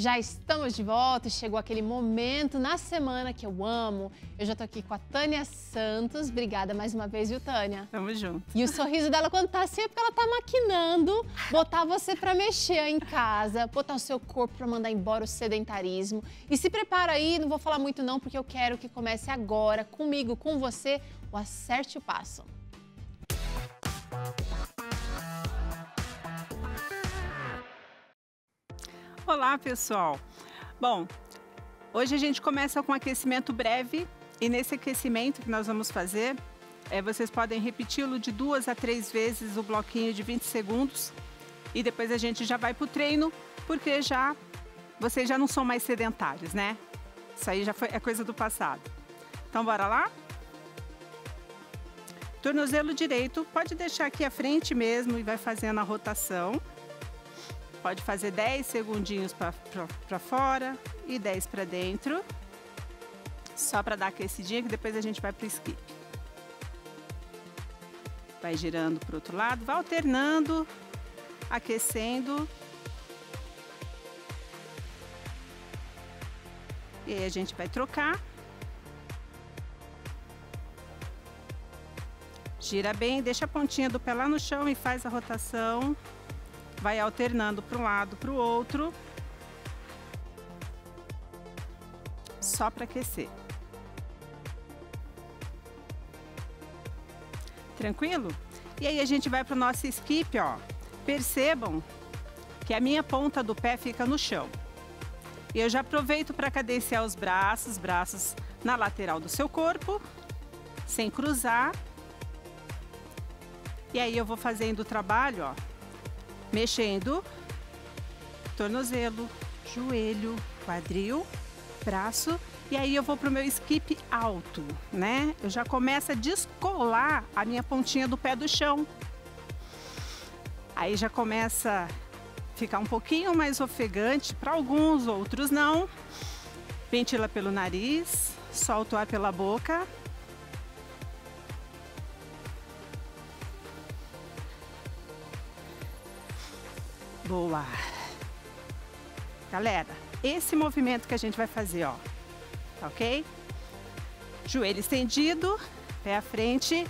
Já estamos de volta e chegou aquele momento na semana que eu amo. Eu já tô aqui com a Tânia Santos. Obrigada mais uma vez, viu, Tânia? Tamo junto. E o sorriso dela quando tá assim é porque ela tá maquinando botar você para mexer em casa, botar o seu corpo para mandar embora o sedentarismo. E se prepara aí, não vou falar muito não, porque eu quero que comece agora comigo, com você, o Acerte o Passo. Olá, pessoal. Bom, hoje a gente começa com um aquecimento breve e nesse aquecimento que nós vamos fazer, é, vocês podem repeti-lo de duas a três vezes o bloquinho de 20 segundos e depois a gente já vai para o treino, porque já vocês já não são mais sedentários, né? Isso aí já foi, é coisa do passado. Então, bora lá? Tornozelo direito, pode deixar aqui à frente mesmo e vai fazendo a rotação. Pode fazer 10 segundinhos para fora e 10 para dentro. Só para dar aquecidinha que depois a gente vai para o skip. Vai girando para outro lado, vai alternando, aquecendo. E aí a gente vai trocar. Gira bem, deixa a pontinha do pé lá no chão e faz a rotação vai alternando para um lado para o outro, só para aquecer. Tranquilo? E aí a gente vai para o nosso skip, ó. Percebam que a minha ponta do pé fica no chão. E eu já aproveito para cadenciar os braços, braços na lateral do seu corpo, sem cruzar. E aí eu vou fazendo o trabalho, ó, mexendo tornozelo, joelho, quadril, braço e aí eu vou pro meu skip alto, né? Eu já começo a descolar a minha pontinha do pé do chão. Aí já começa a ficar um pouquinho mais ofegante, para alguns, outros não. Ventila pelo nariz, solta o ar pela boca Boa. Galera, esse movimento que a gente vai fazer, ó. Tá ok? Joelho estendido, pé à frente.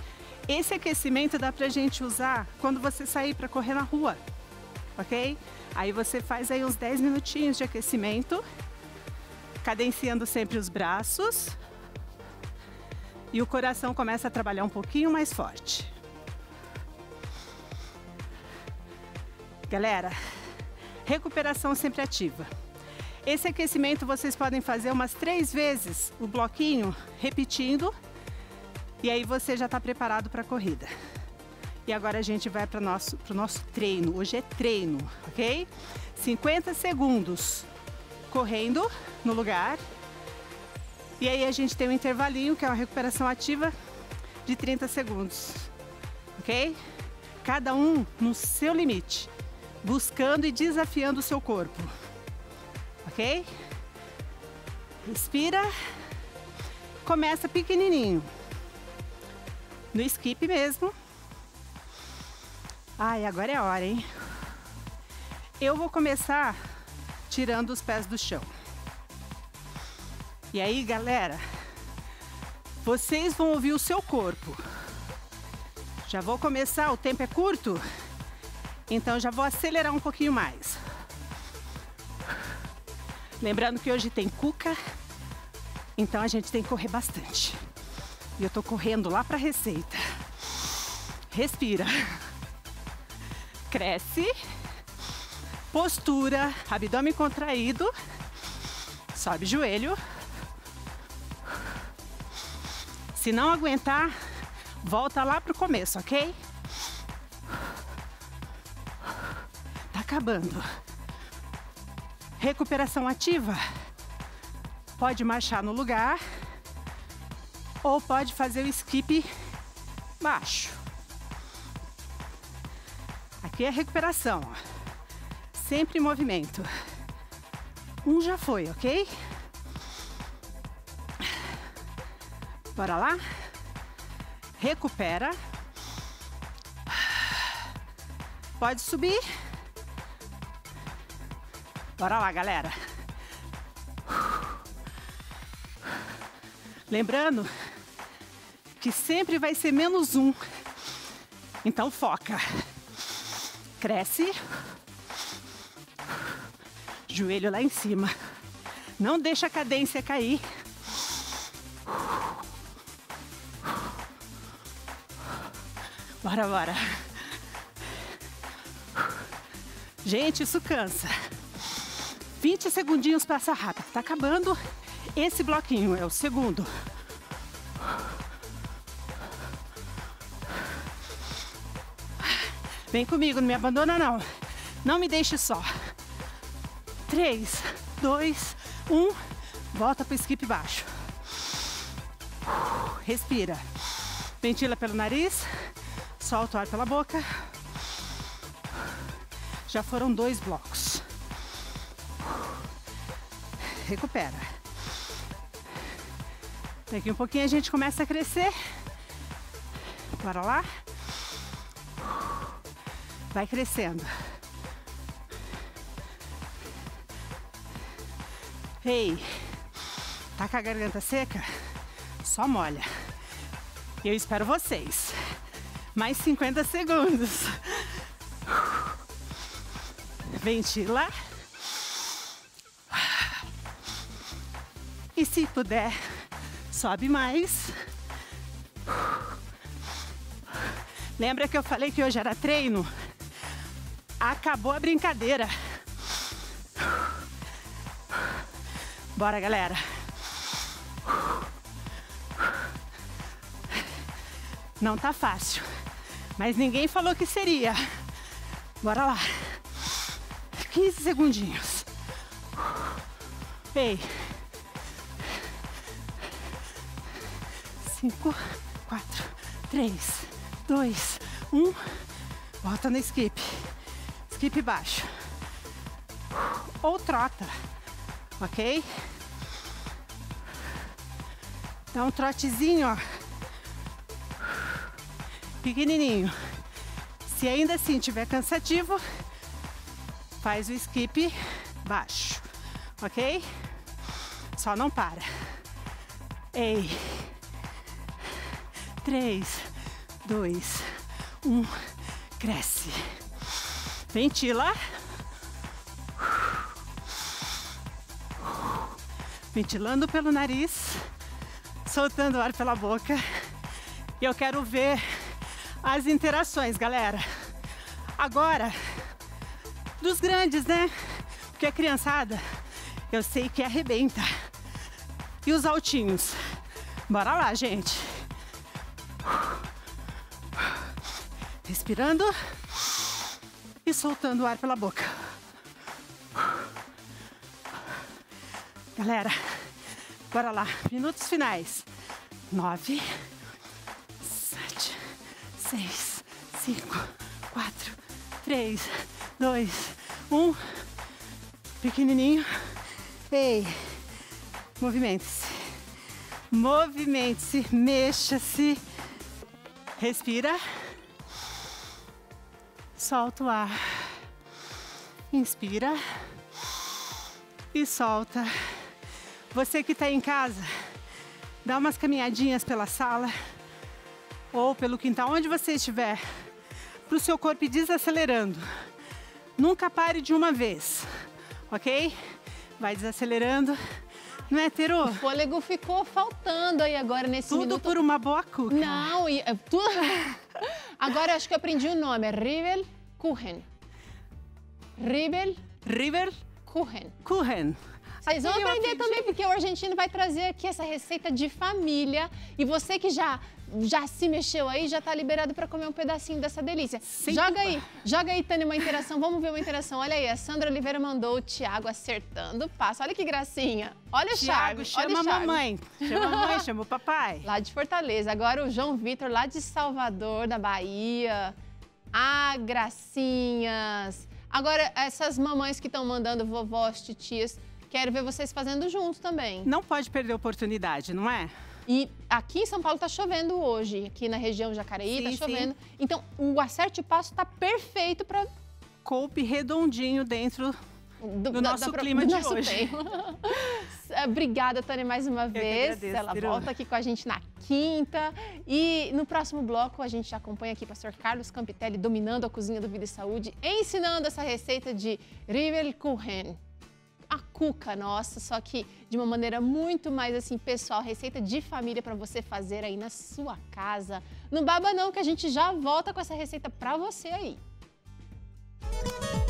Esse aquecimento dá pra gente usar quando você sair para correr na rua, ok? Aí você faz aí uns 10 minutinhos de aquecimento, cadenciando sempre os braços. E o coração começa a trabalhar um pouquinho mais forte. Galera, recuperação sempre ativa. Esse aquecimento vocês podem fazer umas três vezes o bloquinho, repetindo, e aí você já está preparado para a corrida. E agora a gente vai para o nosso, nosso treino. Hoje é treino, ok? 50 segundos correndo no lugar. E aí a gente tem um intervalinho, que é uma recuperação ativa, de 30 segundos, ok? Cada um no seu limite buscando e desafiando o seu corpo. Ok? Respira. Começa pequenininho. No skip mesmo. Ai, agora é a hora, hein? Eu vou começar tirando os pés do chão. E aí, galera, vocês vão ouvir o seu corpo. Já vou começar, o tempo é curto. Então já vou acelerar um pouquinho mais. Lembrando que hoje tem cuca, então a gente tem que correr bastante. E eu tô correndo lá para receita. Respira. Cresce. Postura, abdômen contraído. Sobe joelho. Se não aguentar, volta lá pro começo, ok? Acabando. Recuperação ativa. Pode marchar no lugar ou pode fazer o skip baixo. Aqui é recuperação. Sempre em movimento. Um já foi, ok? Bora lá? Recupera. Pode subir. Bora lá, galera. Lembrando que sempre vai ser menos um. Então foca. Cresce. Joelho lá em cima. Não deixa a cadência cair. Bora, bora. Gente, isso cansa. 20 segundinhos passa rápido. Tá acabando esse bloquinho, é o segundo. Vem comigo, não me abandona não. Não me deixe só. 3, 2, 1. Volta para o skip baixo. Respira. Ventila pelo nariz. Solta o ar pela boca. Já foram dois blocos. Recupera. Daqui um pouquinho a gente começa a crescer. Bora lá. Vai crescendo. Ei, tá com a garganta seca? Só molha. Eu espero vocês. Mais 50 segundos. Ventila. E se puder, sobe mais. Lembra que eu falei que hoje era treino? Acabou a brincadeira. Bora, galera. Não tá fácil, mas ninguém falou que seria. Bora lá. 15 segundinhos. Ei. 5, 4, 3, 2, 1. Volta no skip. Skip baixo. Ou trota. Ok? Dá um trotezinho, ó. Pequenininho. Se ainda assim tiver cansativo, faz o skip baixo, ok? Só não para. Ei. Três, dois, um. Cresce. Ventila. Ventilando pelo nariz, soltando ar pela boca. E eu quero ver as interações, galera. Agora, dos grandes, né? Porque a criançada, eu sei que arrebenta. E os altinhos? Bora lá, gente. Respirando e soltando o ar pela boca. Galera, bora lá. Minutos finais. Nove, sete, seis, cinco, quatro, três, dois, um. Pequenininho. Ei, movimente-se. Movimente-se, mexa-se. Respira. Solta o ar. Inspira. E solta. Você que está em casa, dá umas caminhadinhas pela sala ou pelo quintal, onde você estiver, para o seu corpo ir desacelerando. Nunca pare de uma vez, ok? Vai desacelerando. Não é, Teru? O fôlego ficou faltando aí agora nesse Tudo minuto. por uma boa cuca. Não, e, é, tu... agora eu acho que eu aprendi o nome, é Rivel Kuchen. Rivel River Kuchen. Kuchen. Vocês vão aprender também, porque o argentino vai trazer aqui essa receita de família. E você que já, já se mexeu aí, já tá liberado para comer um pedacinho dessa delícia. Sem joga aí, joga aí, Tânia, uma interação. Vamos ver uma interação. Olha aí, a Sandra Oliveira mandou o Thiago acertando o passo. Olha que gracinha. Olha o Tiago, chama olha a mamãe. Chama a mamãe, chama o papai. Lá de Fortaleza. Agora o João Vitor, lá de Salvador, da Bahia. Ah, gracinhas. Agora, essas mamães que estão mandando vovós, titias, quero ver vocês fazendo junto também. Não pode perder a oportunidade, não é? E aqui em São Paulo tá chovendo hoje, aqui na região Jacareí Sim, tá sim. chovendo. Então, o acerte o passo tá perfeito para Coupe redondinho dentro do, Do nosso clima de nosso hoje. tempo. Obrigada, Tânia, mais uma vez. agradeço, Ela volta aqui com a gente na quinta. E no próximo bloco a gente acompanha aqui o pastor Carlos Campitelli dominando a cozinha do Vida e Saúde, ensinando essa receita de Rivelkuchen. A cuca nossa, só que de uma maneira muito mais assim pessoal, receita de família para você fazer aí na sua casa. Não baba não que a gente já volta com essa receita para você aí. Música